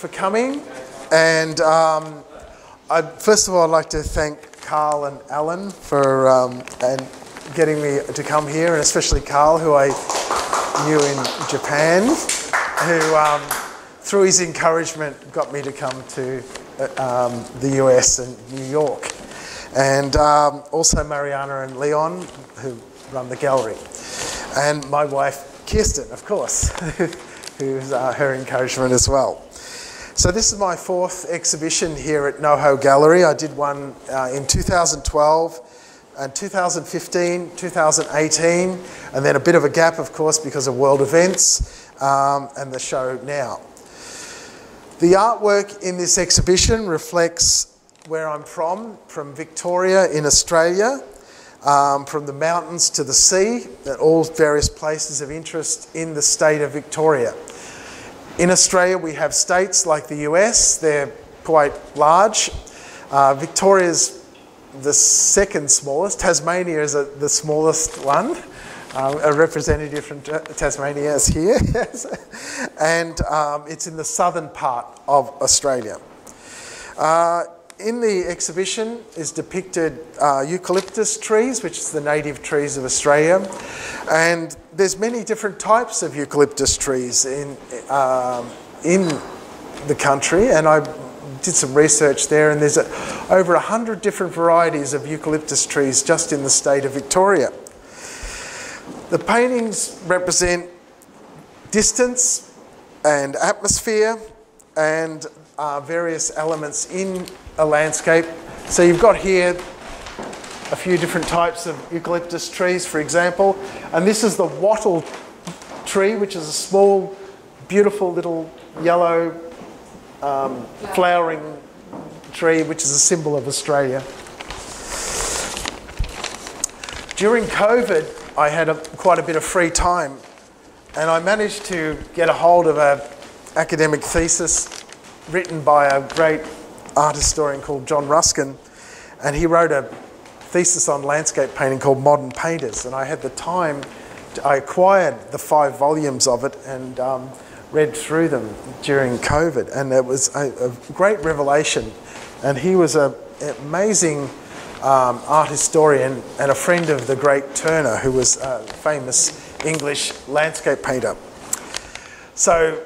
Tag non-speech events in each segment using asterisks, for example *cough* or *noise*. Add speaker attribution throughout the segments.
Speaker 1: for coming. And um, first of all, I'd like to thank Carl and Alan for um, and getting me to come here, and especially Carl, who I knew in Japan, who, um, through his encouragement, got me to come to uh, um, the US and New York. And um, also Mariana and Leon, who run the gallery. And my wife, Kirsten, of course, *laughs* who's uh, her encouragement as well. So this is my fourth exhibition here at NoHo Gallery. I did one uh, in 2012 and 2015, 2018, and then a bit of a gap, of course, because of world events um, and the show now. The artwork in this exhibition reflects where I'm from, from Victoria in Australia, um, from the mountains to the sea, at all various places of interest in the state of Victoria. In Australia, we have states like the US, they're quite large. Uh, Victoria's the second smallest, Tasmania is a, the smallest one. Um, a representative from Tasmania is here, *laughs* and um, it's in the southern part of Australia. Uh, in the exhibition is depicted uh, eucalyptus trees, which is the native trees of Australia, and there's many different types of eucalyptus trees in um, in the country, and I did some research there, and there's a, over hundred different varieties of eucalyptus trees just in the state of Victoria. The paintings represent distance and atmosphere and uh, various elements in a landscape. So you've got here a few different types of eucalyptus trees, for example, and this is the wattle tree, which is a small, beautiful little yellow um, flowering tree, which is a symbol of Australia. During COVID, I had a, quite a bit of free time, and I managed to get a hold of an academic thesis written by a great art historian called John Ruskin, and he wrote a thesis on landscape painting called Modern Painters. And I had the time, to, I acquired the five volumes of it and um, read through them during COVID, and it was a, a great revelation. And he was an amazing um, art historian and a friend of the great Turner, who was a famous English landscape painter. So,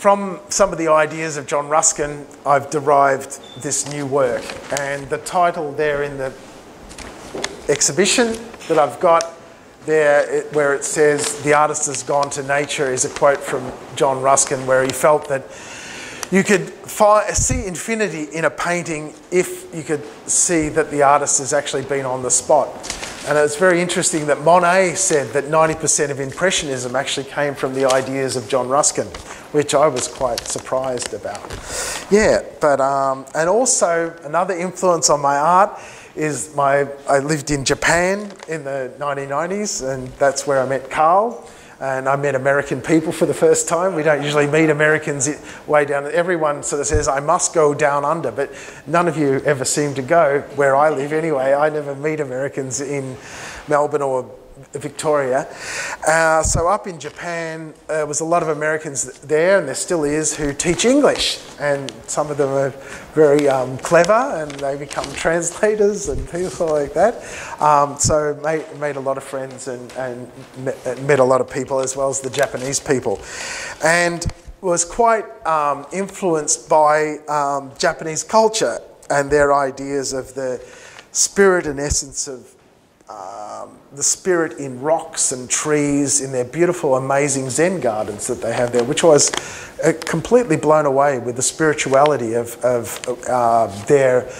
Speaker 1: from some of the ideas of John Ruskin, I've derived this new work. And the title there in the exhibition that I've got there, it, where it says, The artist has gone to nature, is a quote from John Ruskin, where he felt that you could see infinity in a painting if you could see that the artist has actually been on the spot. And it's very interesting that Monet said that 90% of Impressionism actually came from the ideas of John Ruskin, which I was quite surprised about. Yeah, but, um, and also another influence on my art is my, I lived in Japan in the 1990s, and that's where I met Carl. And I met American people for the first time. We don't usually meet Americans way down. Everyone sort of says, I must go down under, but none of you ever seem to go where I live anyway. I never meet Americans in Melbourne or Victoria. Uh, so up in Japan, uh, there was a lot of Americans there, and there still is, who teach English. And some of them are very um, clever, and they become *laughs* translators and people like that. Um, so made, made a lot of friends and, and met, met a lot of people, as well as the Japanese people. And was quite um, influenced by um, Japanese culture and their ideas of the spirit and essence of um, the spirit in rocks and trees, in their beautiful, amazing Zen gardens that they have there, which was uh, completely blown away with the spirituality of, of uh, their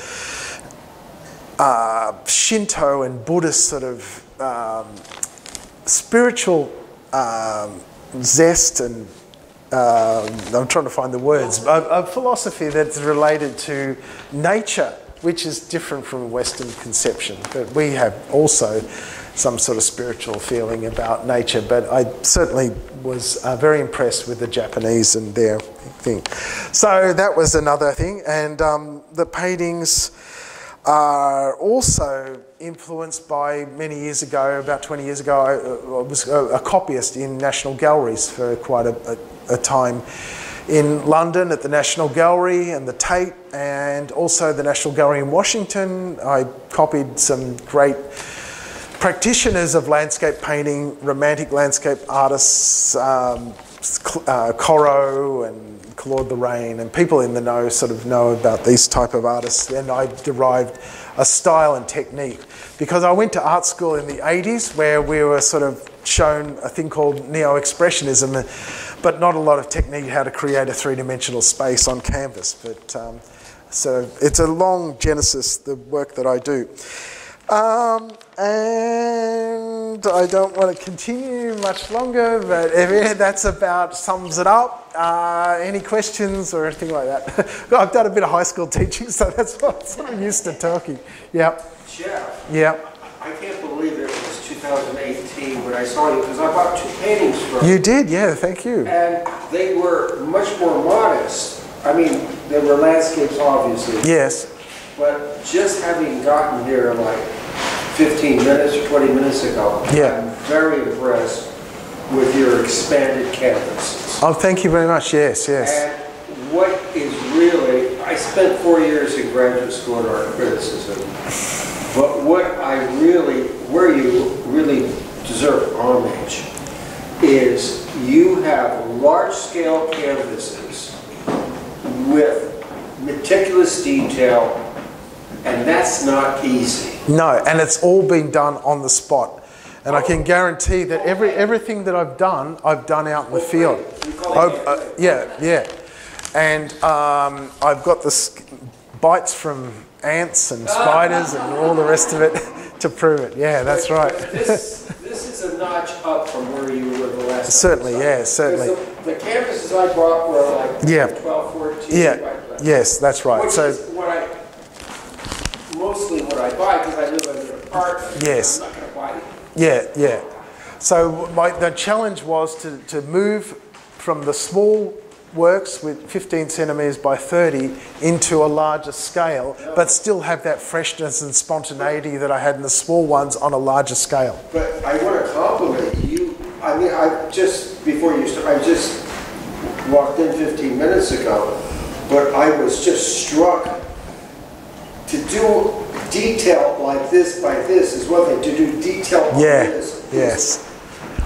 Speaker 1: uh, Shinto and Buddhist sort of um, spiritual um, zest and um, I'm trying to find the words, a, a philosophy that's related to nature, which is different from Western conception. But we have also some sort of spiritual feeling about nature. But I certainly was uh, very impressed with the Japanese and their thing. So that was another thing. And um, the paintings are also influenced by many years ago, about 20 years ago, I, I was a, a, copyist in National Galleries for quite a, a, a, time in London at the National Gallery and the Tate, and also the National Gallery in Washington. I copied some great practitioners of landscape painting, romantic landscape artists, um, uh, Corot and Claude Lorraine, and people in the know sort of know about these type of artists. And I derived a style and technique because I went to art school in the 80s where we were sort of shown a thing called neo-expressionism, but not a lot of technique how to create a three-dimensional space on canvas. But um, so it's a long genesis, the work that I do. Um, and I don't want to continue much longer, but *laughs* that's about sums it up. Uh, any questions or anything like that? *laughs* I've done a bit of high school teaching, *laughs* so that's what I'm sort of used to talking. Yeah.
Speaker 2: Jeff.
Speaker 1: Yeah.
Speaker 2: I can't believe it was 2018 when I saw you because I bought two paintings from
Speaker 1: you. You did, yeah. Thank you.
Speaker 2: And they were much more modest. I mean, they were landscapes, obviously.
Speaker 1: Yes.
Speaker 2: But just having gotten here like 15 minutes or 20 minutes ago,
Speaker 1: yeah.
Speaker 2: I'm very impressed with your expanded canvases.
Speaker 1: Oh, thank you very much. Yes, yes.
Speaker 2: And what is really, I spent four years in graduate school in art criticism, but what I really, where you really deserve homage is you have large-scale canvases with meticulous detail, and that's not easy.
Speaker 1: No, and it's all been done on the spot. And I can guarantee that every everything that I've done, I've done out in the field. Oh, uh, yeah, yeah. And um, I've got the bites from ants and spiders and all the rest of it *laughs* to prove it. Yeah, that's right.
Speaker 2: This, *laughs* this is a notch up from where you were the last
Speaker 1: Certainly, yeah, certainly.
Speaker 2: The, the, canvases I brought were like
Speaker 1: yeah.
Speaker 2: 12, 14.
Speaker 1: Yeah, right, yes, that's right.
Speaker 2: Which
Speaker 1: so,
Speaker 2: what I, mostly what I buy because I live in an apartment.
Speaker 1: Yes.
Speaker 2: I'm not going to buy it.
Speaker 1: Yeah, yeah. So my, the challenge was to, to move from the small works with 15 centimetres by 30 into a larger scale, but still have that freshness and spontaneity that I had in the small ones on a larger scale.
Speaker 2: But I want to compliment you. I mean, I just, before you start, I just walked in 15 minutes ago, but I was just struck to do detail like this by this is one thing. To do detail like
Speaker 1: yeah.
Speaker 2: this.
Speaker 1: Yes.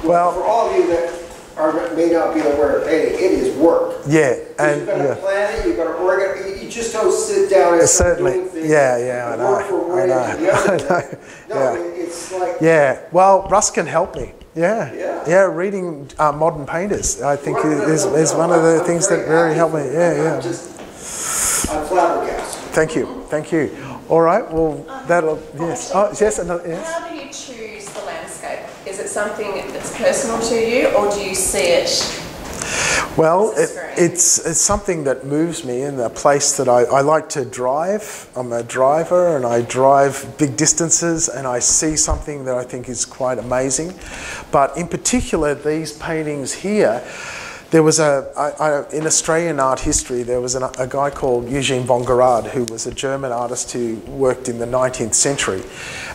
Speaker 2: Well, for all of you that are, may not be aware of painting, it is work.
Speaker 1: Yeah,
Speaker 2: and you've got to
Speaker 1: yeah.
Speaker 2: plan it. You've got to organize. You just don't sit down and
Speaker 1: certainly.
Speaker 2: doing.
Speaker 1: Yeah, yeah, I know.
Speaker 2: Work from one
Speaker 1: I know.
Speaker 2: end to the other. *laughs*
Speaker 1: I know.
Speaker 2: No,
Speaker 1: yeah.
Speaker 2: it's like.
Speaker 1: Yeah. Well, Ruskin help me. Yeah.
Speaker 2: Yeah.
Speaker 1: Yeah. Reading uh, modern painters, I think,
Speaker 2: Well, no,
Speaker 1: is,
Speaker 2: no,
Speaker 1: is
Speaker 2: no,
Speaker 1: one of the
Speaker 2: I'm
Speaker 1: things that very
Speaker 2: happy
Speaker 1: helped me. Yeah,
Speaker 2: I'm
Speaker 1: yeah.
Speaker 2: Just, I'm flabbergasted.
Speaker 1: Thank you. Thank you. All right. Well, that'll yes. Oh, yes. Another, yes.
Speaker 3: How do you choose the landscape? Is it something that's personal to you, or do you see it?
Speaker 1: Well, it, it's it's something that moves me in a place that I, I like to drive. I'm a driver and I drive big distances and I see something that I think is quite amazing. But in particular, these paintings here, there was a, I, I, in Australian art history, there was an, a guy called Eugene von Guérard who was a German artist who worked in the 19th century.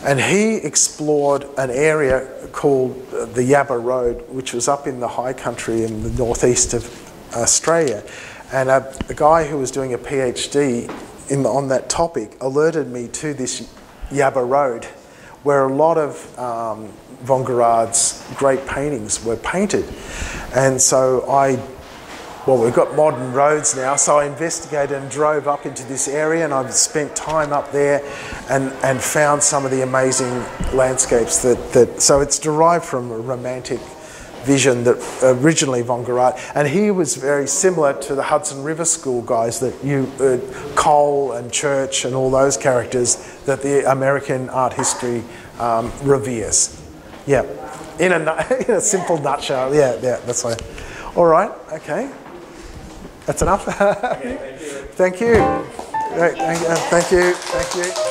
Speaker 1: And he explored an area called the Yabba Road, which was up in the high country in the northeast of Australia. And a, a guy who was doing a PhD in, on that topic alerted me to this Yabba Road, where a lot of um, von Guérard's great paintings were painted. And so I well, we've got modern roads now, so I investigated and drove up into this area, and I've spent time up there, and and found some of the amazing landscapes that that. So it's derived from a romantic vision that originally von Guérard, and he was very similar to the Hudson River School guys that you, uh, Cole and Church and all those characters that the American art history um, reveres. Yeah, in a, *laughs* in a simple nutshell. Yeah, yeah, that's why. All right, okay. That's enough. *laughs* thank you. Thank, uh, thank you. Thank you.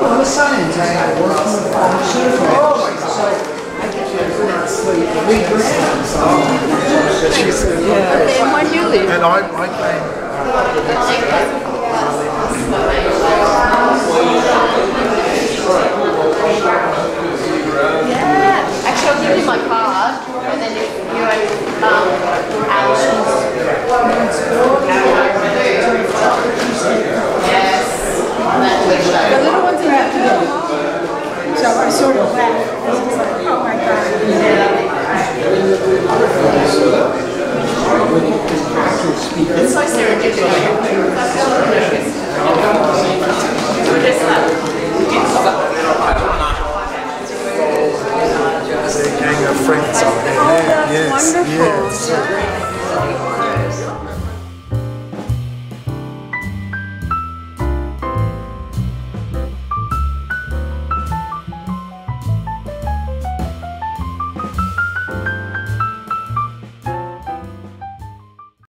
Speaker 1: I'm a science, I work in the pharmaceutical industry, so I get good sleep, three grand.
Speaker 3: And when you leave,
Speaker 4: And I, I came.
Speaker 3: Uh, yeah. Actually, I'll give you my card, and then Yes. The little ones are happy. So I sort of laugh.